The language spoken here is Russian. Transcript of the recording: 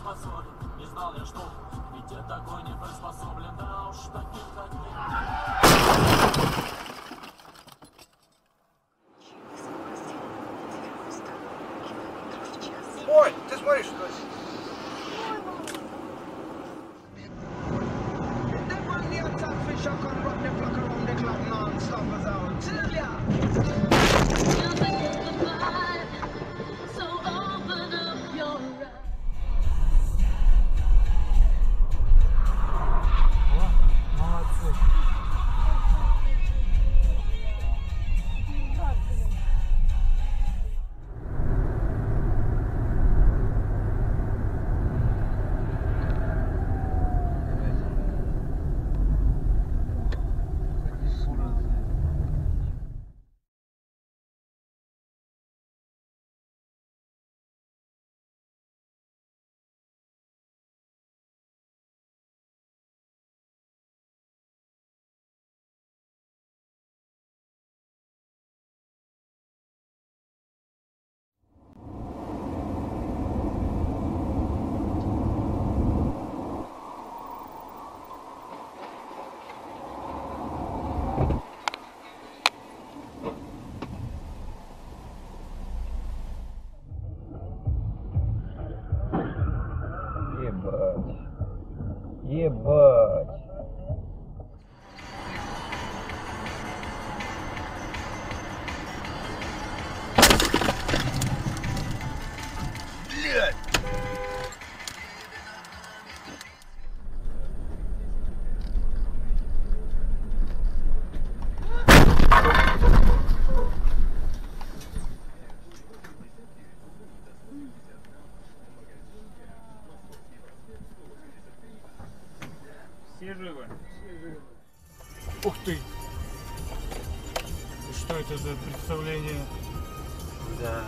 не способен Не знал я, что ведь я такой не приспособлен. Да уж таких, как я. Ой, ты смотри, что fish the around the clock non-stop tell ya. Ебать. Ебать. Все живы? Ух ты! Что это за представление? Да.